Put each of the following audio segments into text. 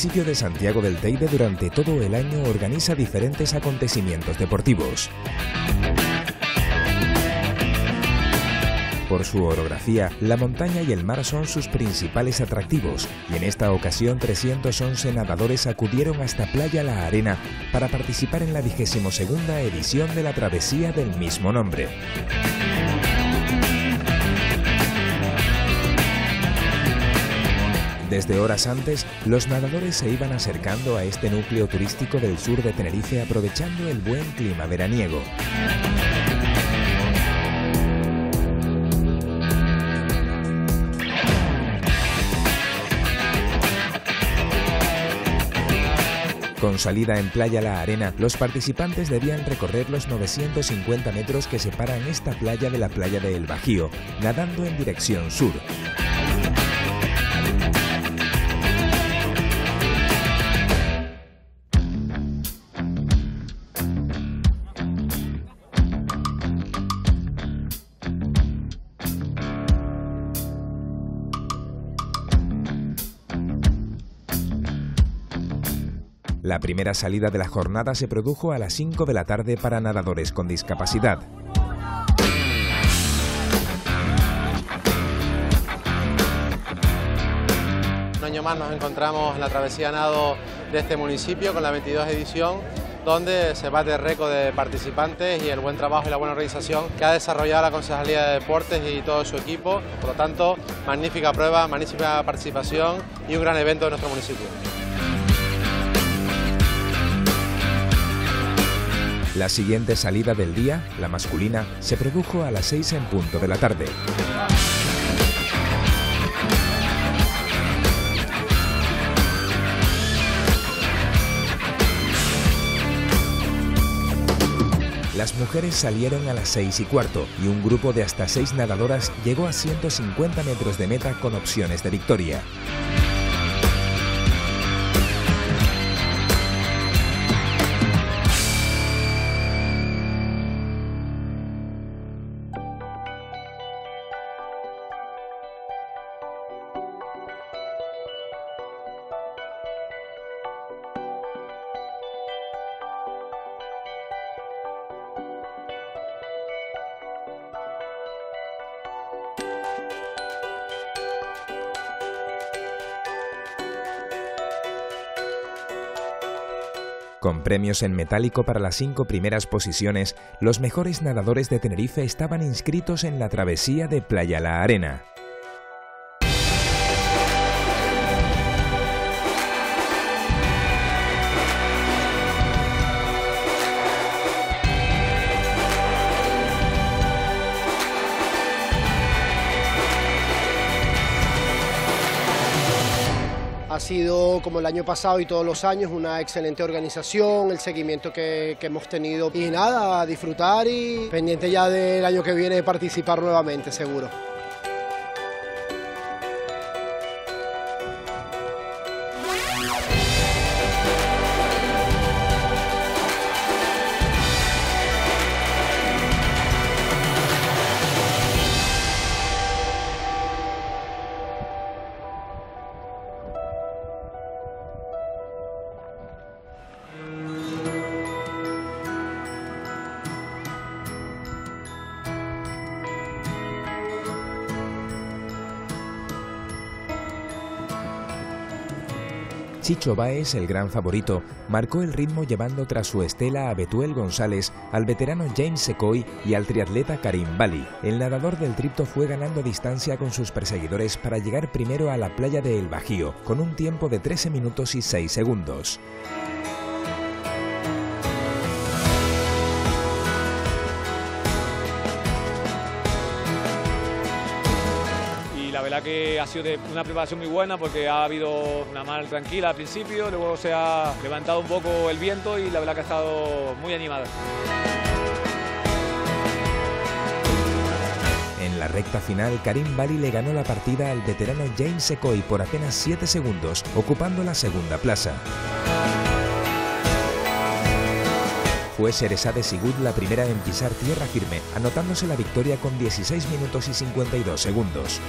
municipio de Santiago del Teide durante todo el año organiza diferentes acontecimientos deportivos. Por su orografía, la montaña y el mar son sus principales atractivos y en esta ocasión 311 nadadores acudieron hasta Playa La Arena para participar en la vigésimo segunda edición de la travesía del mismo nombre. Desde horas antes, los nadadores se iban acercando a este núcleo turístico del sur de Tenerife aprovechando el buen clima veraniego. Con salida en Playa La Arena, los participantes debían recorrer los 950 metros que separan esta playa de la playa de El Bajío, nadando en dirección sur. La primera salida de la jornada se produjo a las 5 de la tarde para nadadores con discapacidad. Un año más nos encontramos en la travesía nado de este municipio con la 22 edición donde se bate el récord de participantes y el buen trabajo y la buena organización que ha desarrollado la Concejalía de Deportes y todo su equipo. Por lo tanto, magnífica prueba, magnífica participación y un gran evento de nuestro municipio. La siguiente salida del día, la masculina, se produjo a las 6 en punto de la tarde. Las mujeres salieron a las 6 y cuarto y un grupo de hasta 6 nadadoras llegó a 150 metros de meta con opciones de victoria. Con premios en metálico para las cinco primeras posiciones, los mejores nadadores de Tenerife estaban inscritos en la travesía de Playa La Arena. Ha sido, como el año pasado y todos los años, una excelente organización, el seguimiento que, hemos tenido. Y nada, a disfrutar y pendiente ya del año que viene participar nuevamente, seguro. Chicho Baez, el gran favorito, marcó el ritmo llevando tras su estela a Betuel González, al veterano James Secoy y al triatleta Karim Bali. El nadador del tripto fue ganando distancia con sus perseguidores para llegar primero a la playa de El Bajío, con un tiempo de 13 minutos y 6 segundos. Que ha sido una preparación muy buena porque ha habido una mar tranquila al principio, luego se ha levantado un poco el viento y la verdad que ha estado muy animada. En la recta final, Karim Bali le ganó la partida al veterano James Secoy por apenas 7 segundos, ocupando la segunda plaza. Fue de Sigud la primera en pisar tierra firme, anotándose la victoria con 16 minutos y 52 segundos.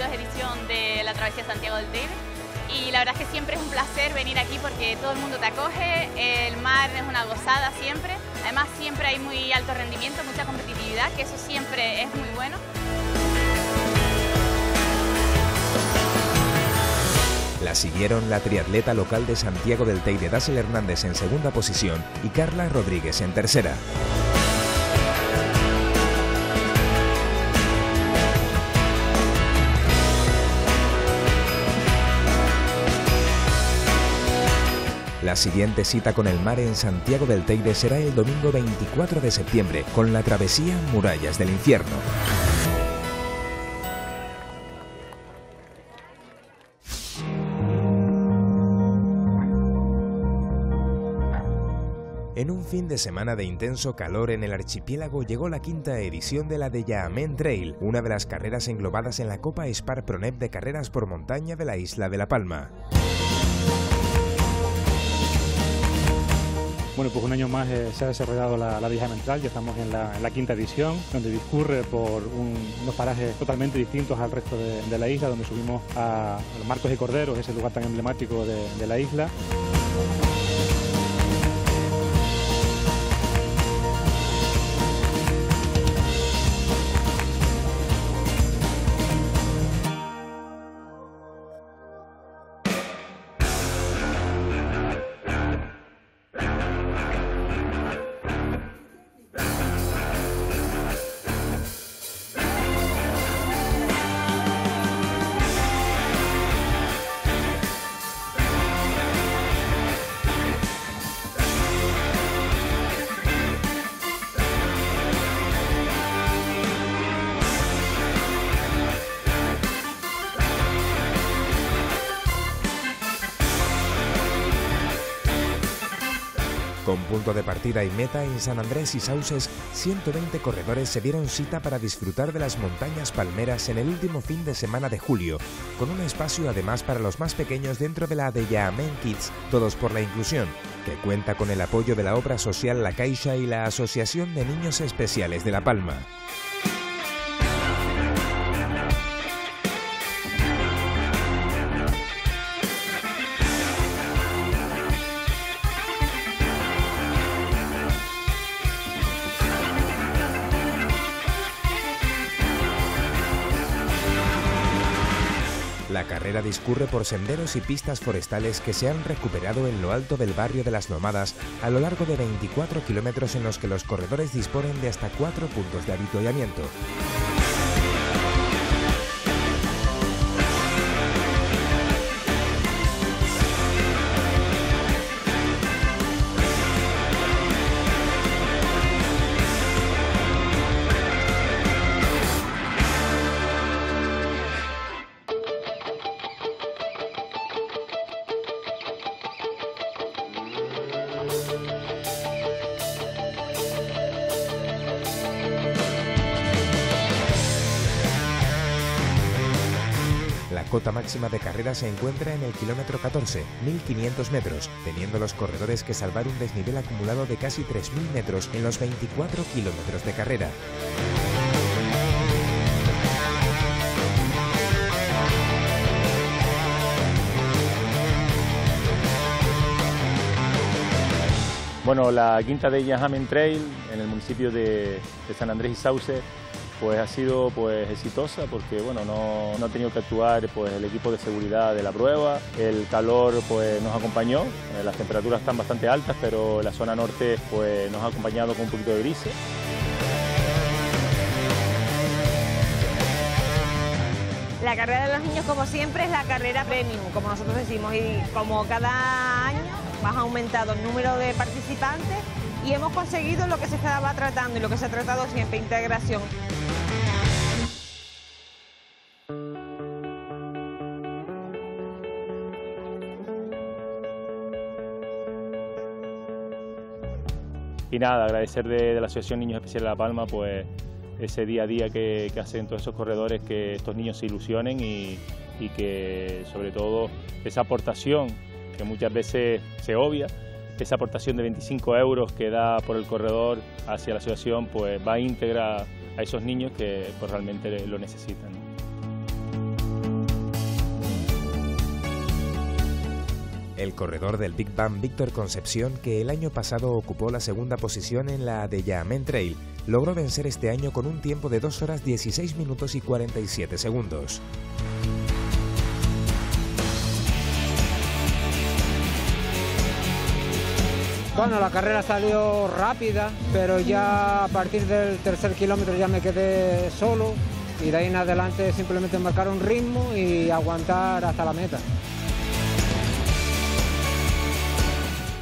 22 22 edición de la Travesía Santiago del Teide y la verdad es que siempre es un placer venir aquí porque todo el mundo te acoge, el mar es una gozada siempre, además siempre hay muy alto rendimiento, mucha competitividad, que eso siempre es muy bueno. La siguieron la triatleta local de Santiago del Teide, Dassel Hernández en segunda posición y Carla Rodríguez en tercera. La siguiente cita con el mar en Santiago del Teide será el domingo 24 de septiembre con la travesía Murallas del Infierno. En un fin de semana de intenso calor en el archipiélago llegó la quinta edición de la de Yaamen Trail, una de las carreras englobadas en la Copa Spar Pronep de carreras por montaña de la isla de La Palma. Bueno, pues un año más eh, se ha desarrollado la, la Vieja Trail, ya estamos en la, quinta edición, donde discurre por unos parajes totalmente distintos al resto de, la isla, donde subimos a, los Marcos y Corderos, ese lugar tan emblemático de la isla. De partida y meta en San Andrés y Sauces, 120 corredores se dieron cita para disfrutar de las montañas palmeras en el último fin de semana de julio, con un espacio además para los más pequeños dentro de la de Yaamen Kids, Todos por la Inclusión, que cuenta con el apoyo de la obra social La Caixa y la Asociación de Niños Especiales de La Palma. La carrera discurre por senderos y pistas forestales que se han recuperado en lo alto del barrio de las Nomadas a lo largo de 24 kilómetros en los que los corredores disponen de hasta cuatro puntos de avituallamiento. Cota máxima de carrera se encuentra en el kilómetro 14, 1500 metros, teniendo los corredores que salvar un desnivel acumulado de casi 3000 metros en los 24 kilómetros de carrera. Bueno, la quinta de Yahamen Trail en el municipio de, San Andrés y Sauce pues ha sido pues exitosa porque bueno no, no, ha tenido que actuar pues el equipo de seguridad de la prueba. El calor pues nos acompañó. Eh, las temperaturas están bastante altas pero la zona norte pues nos ha acompañado con un poquito de brise La carrera de los niños, como siempre, es la carrera premium, como nosotros decimos, y como cada año más aumentado el número de participantes y hemos conseguido lo que se estaba tratando y lo que se ha tratado siempre, integración. Nada, agradecer de, la Asociación Niños Especiales de La Palma, pues ese día a día que, hacen todos esos corredores, que estos niños se ilusionen y, y que sobre todo esa aportación que muchas veces se obvia, esa aportación de 25 euros que da por el corredor hacia la asociación, pues va íntegra a esos niños que pues, realmente lo necesitan. El corredor del Big Bang Víctor Concepción, que el año pasado ocupó la segunda posición en la de Yamen Trail, logró vencer este año con un tiempo de 2 horas 16 minutos y 47 segundos. Bueno, la carrera salió rápida, pero ya a partir del tercer kilómetro ya me quedé solo y de ahí en adelante simplemente marcar un ritmo y aguantar hasta la meta.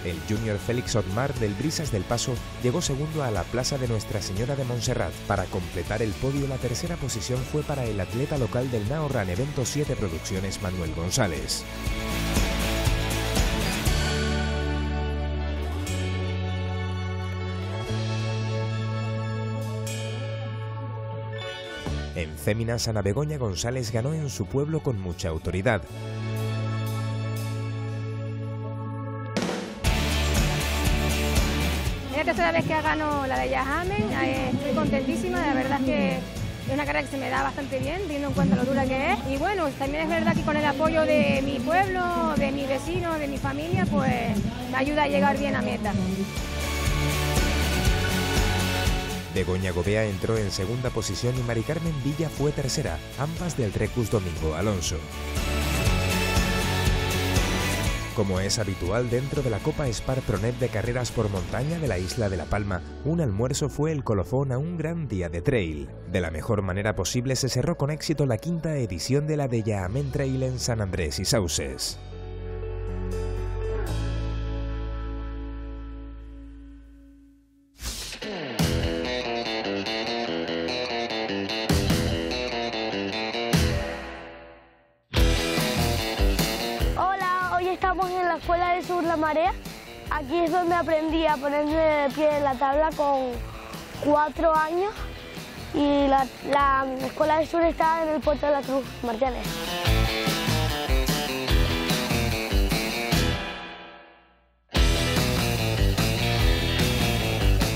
El junior Félix Otmar del Brisas del Paso llegó segundo a la Plaza de Nuestra Señora de Montserrat. Para completar el podio, la tercera posición fue para el atleta local del Naorran Evento 7 Producciones Manuel González. En Féminas, Ana Begoña González ganó en su pueblo con mucha autoridad. Tercera vez que gano la de Yahamen, estoy contentísima, de verdad que es una carrera que se me da bastante bien, teniendo en cuenta lo dura que es. Y bueno, también es verdad que con el apoyo de mi pueblo, de mi vecino, de mi familia, pues me ayuda a llegar bien a meta. Begoña Gobea entró en segunda posición y Mari Carmen Villa fue tercera, ambas del Recus Domingo Alonso. Como es habitual dentro de la Copa Spar Pronet de carreras por montaña de la isla de La Palma, un almuerzo fue el colofón a un gran día de trail. De la mejor manera posible se cerró con éxito la quinta edición de la de Yaamen Trail en San Andrés y Sauces. Estamos en la Escuela del Sur La Marea. Aquí es donde aprendí a ponerme de pie en la tabla con cuatro años y la, la Escuela del Sur está en el Puerto de la Cruz, Martínez.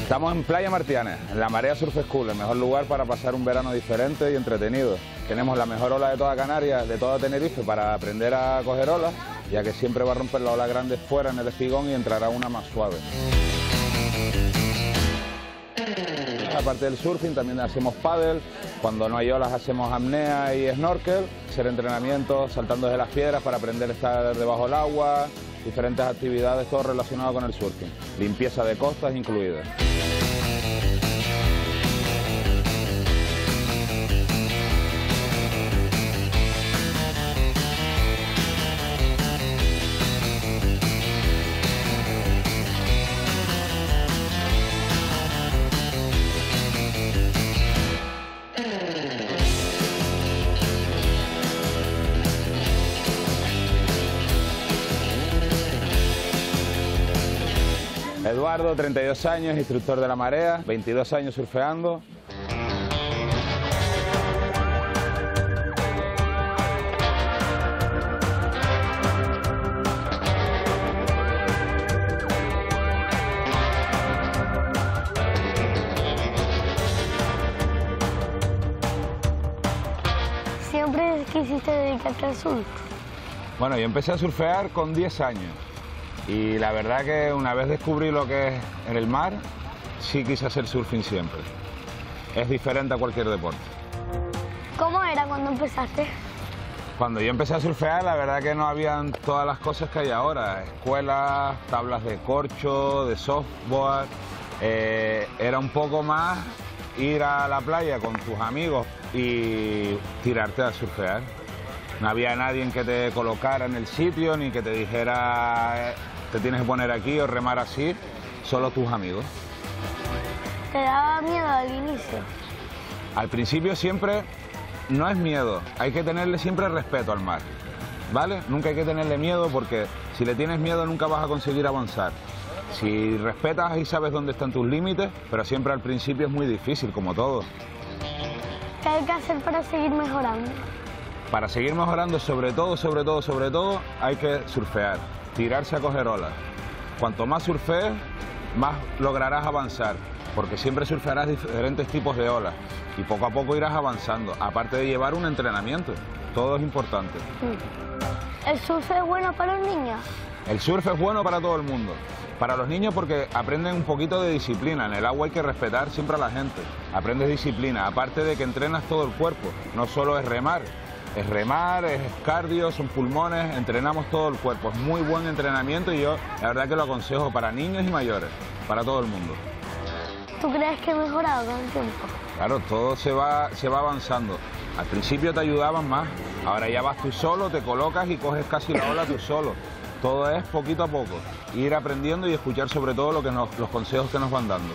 Estamos en Playa Martianes, en la Marea Surf School, el mejor lugar para pasar un verano diferente y entretenido. Tenemos la mejor ola de toda Canarias, de toda Tenerife, para aprender a coger olas, ya que siempre va a romper la ola grande fuera en el espigón y entrará una más suave. Aparte del surfing, también hacemos paddle, cuando no hay olas hacemos apnea y snorkel, hacer entrenamientos saltando desde las piedras para aprender a estar debajo del agua, diferentes actividades, todo relacionado con el surfing, limpieza de costas incluida. Eduardo, 32 años, instructor de la marea, 22 años surfeando. ¿Siempre quisiste dedicarte al surf? Bueno, yo empecé a surfear con 10 años y la verdad que una vez descubrí lo que es en el mar, sí quise hacer surfing siempre. Es diferente a cualquier deporte. ¿Cómo era cuando empezaste? Cuando yo empecé a surfear, la verdad que no habían todas las cosas que hay ahora. Escuelas, tablas de corcho, de softboard. Eh, era un poco más ir a la playa con tus amigos y tirarte a surfear. No había nadie que te colocara en el sitio ni que te dijera te tienes que poner aquí o remar así, solo tus amigos. ¿Te daba miedo al inicio? Al principio siempre no es miedo, hay que tenerle siempre respeto al mar, ¿vale? Nunca hay que tenerle miedo porque si le tienes miedo nunca vas a conseguir avanzar. Si respetas y sabes dónde están tus límites, pero siempre al principio es muy difícil, como todo. ¿Qué hay que hacer para seguir mejorando? Para seguir mejorando, sobre todo, sobre todo, sobre todo, hay que surfear, tirarse a coger olas. Cuanto más surfees, más lograrás avanzar, porque siempre surfearás diferentes tipos de olas y poco a poco irás avanzando, aparte de llevar un entrenamiento. Todo es importante. ¿El surf es bueno para los niños? El surf es bueno para todo el mundo. Para los niños porque aprenden un poquito de disciplina. En el agua hay que respetar siempre a la gente. Aprendes disciplina. Aparte de que entrenas todo el cuerpo. No solo es remar. Es remar, es cardio, son pulmones, entrenamos todo el cuerpo. Es muy buen entrenamiento y yo la verdad que lo aconsejo para niños y mayores, para todo el mundo. ¿Tú crees que he mejorado con el tiempo? Claro, todo se va, se va avanzando. Al principio te ayudaban más, ahora ya vas tú solo, te colocas y coges casi la ola tú solo. Todo es poquito a poco, ir aprendiendo y escuchar sobre todo lo que nos- los consejos que nos van dando.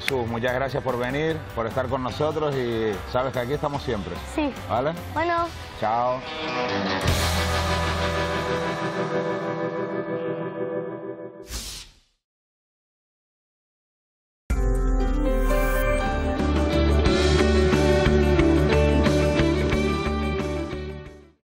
Jesús, muchas gracias por venir, por estar con nosotros y sabes que aquí estamos siempre. Sí. ¿Vale? Bueno. Chao.